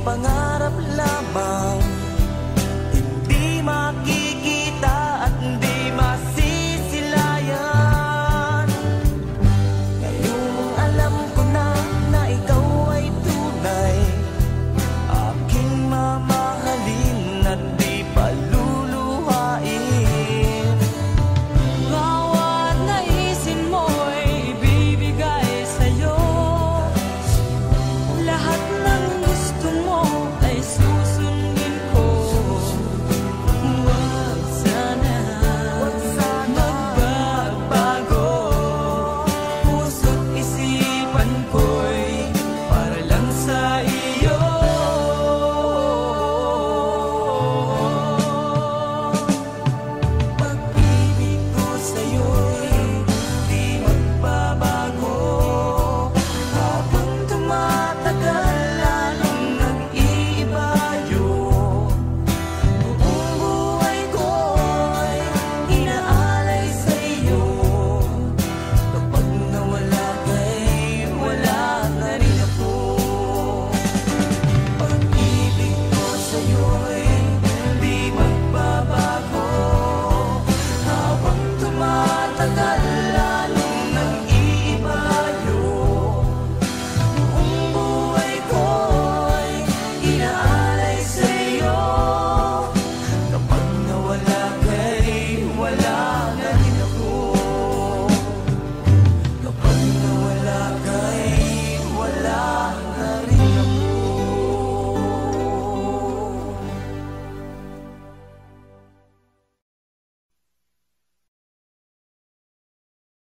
pangalan Patagal